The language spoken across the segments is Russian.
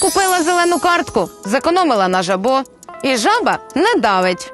Купила зелену картку, зекономила на жабо, і жаба не давить.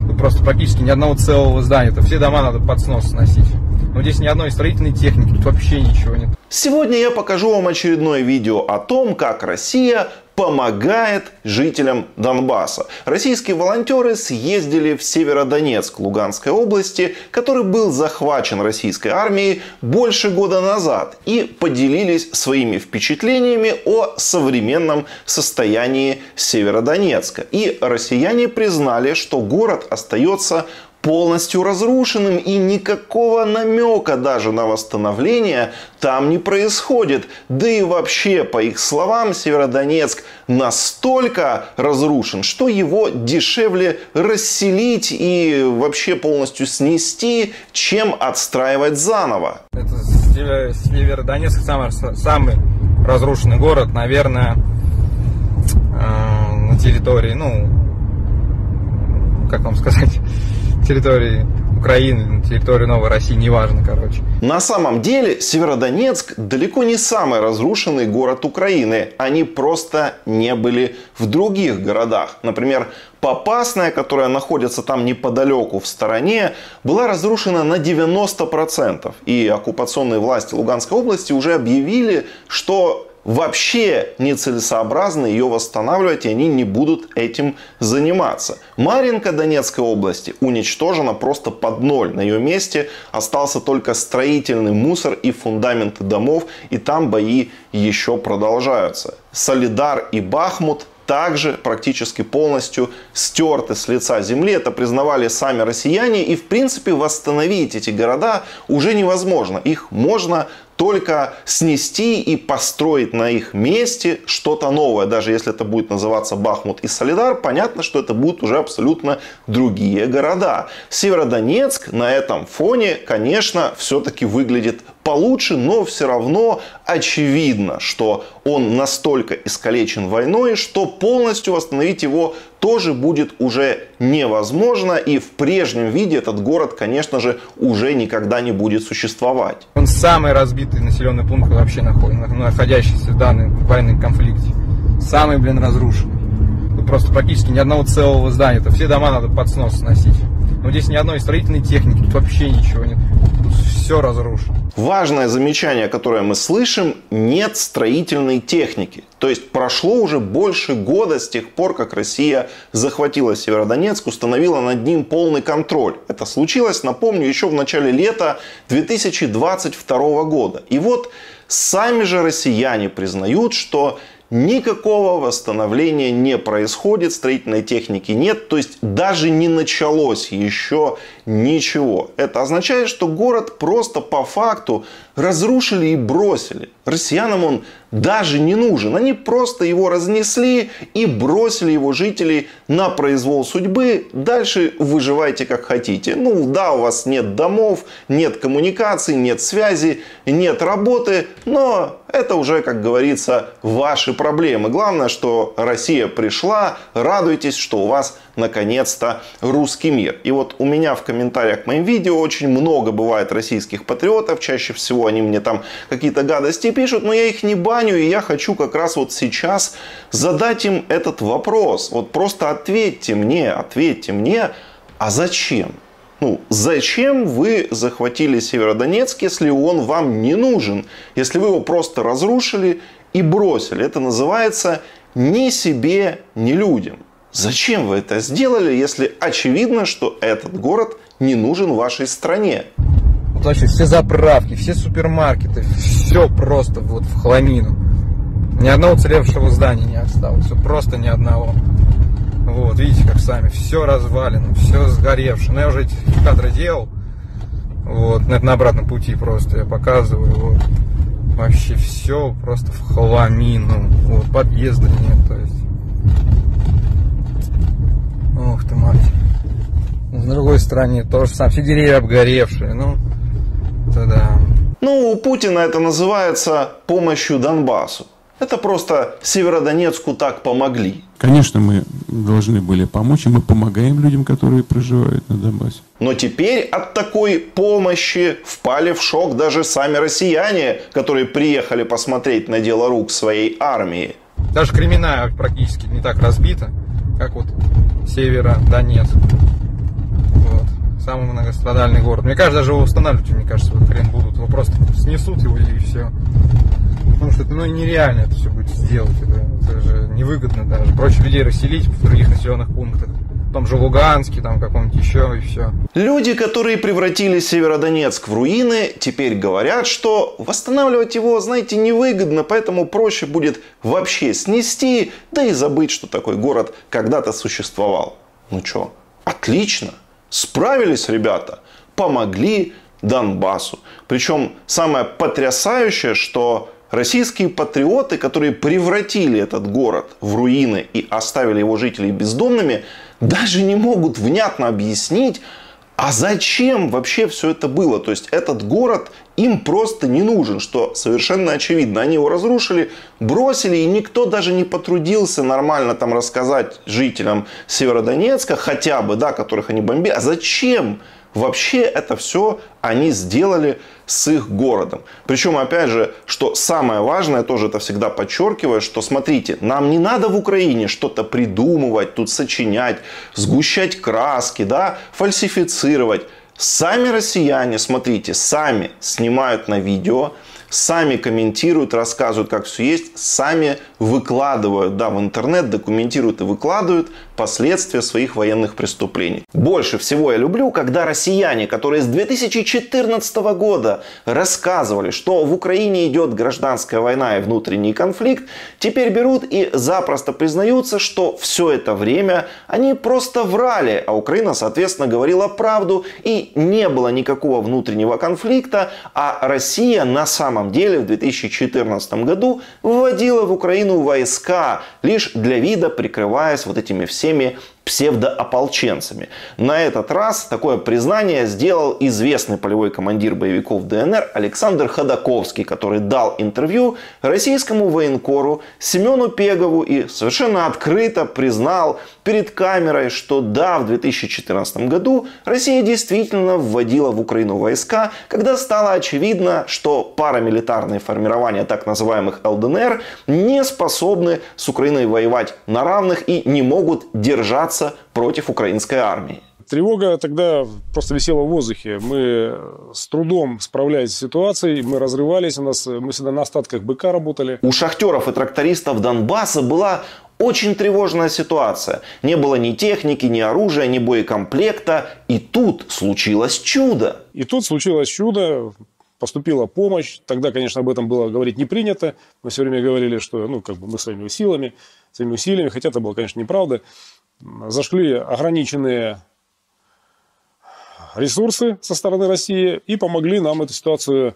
Ну, просто практически ни одного целого здания. Это все дома надо под снос сносить. Но здесь ни одной строительной техники, тут вообще ничего нет. Сегодня я покажу вам очередное видео о том, как Россия помогает жителям Донбасса. Российские волонтеры съездили в Северодонецк Луганской области, который был захвачен российской армией больше года назад, и поделились своими впечатлениями о современном состоянии Северодонецка. И россияне признали, что город остается полностью разрушенным и никакого намека даже на восстановление там не происходит. Да и вообще, по их словам, Северодонецк настолько разрушен, что его дешевле расселить и вообще полностью снести, чем отстраивать заново. Это Северодонецк самый, самый разрушенный город, наверное, э, на территории, ну, как вам сказать, территории Украины, территории Новой России, неважно, короче. На самом деле, Северодонецк далеко не самый разрушенный город Украины. Они просто не были в других городах. Например, Попасная, которая находится там неподалеку в стороне, была разрушена на 90%. И оккупационные власти Луганской области уже объявили, что вообще нецелесообразно ее восстанавливать, и они не будут этим заниматься. Маринка Донецкой области уничтожена просто под ноль. На ее месте остался только строительный мусор и фундаменты домов, и там бои еще продолжаются. Солидар и Бахмут также практически полностью стерты с лица земли. Это признавали сами россияне. И в принципе восстановить эти города уже невозможно. Их можно только снести и построить на их месте что-то новое. Даже если это будет называться Бахмут и Солидар, понятно, что это будут уже абсолютно другие города. Северодонецк на этом фоне, конечно, все-таки выглядит получше, но все равно очевидно, что он настолько искалечен войной, что полностью восстановить его тоже будет уже невозможно. И в прежнем виде этот город, конечно же, уже никогда не будет существовать. Он самый разбитый населенный пункт вообще находящийся в данной войной конфликте. Самый, блин, разрушенный. Тут просто практически ни одного целого здания. Это все дома надо под снос сносить. Но здесь ни одной строительной техники, тут вообще ничего нет. Тут все разрушено. Важное замечание, которое мы слышим, нет строительной техники. То есть прошло уже больше года с тех пор, как Россия захватила Северодонецк, установила над ним полный контроль. Это случилось, напомню, еще в начале лета 2022 года. И вот сами же россияне признают, что Никакого восстановления не происходит, строительной техники нет, то есть даже не началось еще ничего. Это означает, что город просто по факту разрушили и бросили. Россиянам он даже не нужен. Они просто его разнесли и бросили его жителей на произвол судьбы. Дальше выживайте как хотите. Ну да, у вас нет домов, нет коммуникаций, нет связи, нет работы, но это уже, как говорится, ваши проблемы. Главное, что Россия пришла, радуйтесь, что у вас наконец-то русский мир. И вот у меня в комментариях к моим видео очень много бывает российских патриотов, чаще всего они мне там какие-то гадости пишут, но я их не баню, и я хочу как раз вот сейчас задать им этот вопрос. Вот просто ответьте мне, ответьте мне, а зачем? Ну, зачем вы захватили Северодонецк, если он вам не нужен? Если вы его просто разрушили и бросили. Это называется ни себе, ни людям. Зачем вы это сделали, если очевидно, что этот город не нужен вашей стране? Вот вообще все заправки, все супермаркеты, все просто вот в хламину. Ни одного уцелевшего здания не осталось, просто ни одного. Вот, видите, как сами, все развалено, все сгоревшее. Но я уже эти кадры делал. Вот, это на обратном пути просто я показываю. Вот. Вообще все просто в хламину. Вот, подъезда нет, то есть. Ух ты, мать. С другой стороны тоже сам, все деревья обгоревшие, ну, тогда. Ну, у Путина это называется помощью Донбассу. Это просто Северодонецку так помогли. Конечно, мы должны были помочь, и мы помогаем людям, которые проживают на Донбассе. Но теперь от такой помощи впали в шок даже сами россияне, которые приехали посмотреть на дело рук своей армии. Даже Кремена практически не так разбита, как вот Северодонецк. Самый многострадальный город. Мне кажется, даже его восстанавливать, мне кажется, вот хрен будут. Его просто снесут его и все. Потому что ну, нереально это все будет сделать. Это, это же невыгодно даже. Проще людей расселить в других населенных пунктах. В том же Луганске, там каком-нибудь еще и все. Люди, которые превратили Северодонецк в руины, теперь говорят, что восстанавливать его, знаете, невыгодно, поэтому проще будет вообще снести, да и забыть, что такой город когда-то существовал. Ну что, отлично, справились ребята, помогли Донбассу. Причем самое потрясающее, что Российские патриоты, которые превратили этот город в руины и оставили его жителей бездомными, даже не могут внятно объяснить, а зачем вообще все это было? То есть этот город им просто не нужен, что совершенно очевидно. Они его разрушили, бросили, и никто даже не потрудился нормально там рассказать жителям Северодонецка, хотя бы, да, которых они бомбили. А зачем? Вообще это все они сделали с их городом. Причем, опять же, что самое важное, тоже это всегда подчеркиваю, что смотрите, нам не надо в Украине что-то придумывать, тут сочинять, сгущать краски, да, фальсифицировать. Сами россияне, смотрите, сами снимают на видео, сами комментируют, рассказывают, как все есть, сами выкладывают да, в интернет, документируют и выкладывают последствия своих военных преступлений. Больше всего я люблю, когда россияне, которые с 2014 года рассказывали, что в Украине идет гражданская война и внутренний конфликт, теперь берут и запросто признаются, что все это время они просто врали, а Украина, соответственно, говорила правду и не было никакого внутреннего конфликта, а Россия на самом деле в 2014 году вводила в Украину войска, лишь для вида прикрываясь вот этими всеми всеми псевдоополченцами. На этот раз такое признание сделал известный полевой командир боевиков ДНР Александр Ходаковский, который дал интервью российскому военкору Семену Пегову и совершенно открыто признал перед камерой, что да, в 2014 году Россия действительно вводила в Украину войска, когда стало очевидно, что парамилитарные формирования так называемых ЛДНР не способны с Украиной воевать на равных и не могут держаться против украинской армии. Тревога тогда просто висела в воздухе. Мы с трудом справлялись с ситуацией, мы разрывались, у нас, мы всегда на остатках БК работали. У шахтеров и трактористов Донбасса была очень тревожная ситуация. Не было ни техники, ни оружия, ни боекомплекта. И тут случилось чудо. И тут случилось чудо. Поступила помощь. Тогда, конечно, об этом было говорить не принято. Мы все время говорили, что ну, как бы мы своими силами, своими усилиями, хотя это было, конечно, неправда зашли ограниченные ресурсы со стороны России и помогли нам эту ситуацию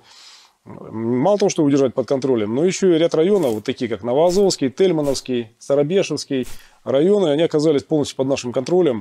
мало того, что удержать под контролем, но еще и ряд районов, вот такие как Новоазовский, Тельмановский, Старобешевский районы, они оказались полностью под нашим контролем.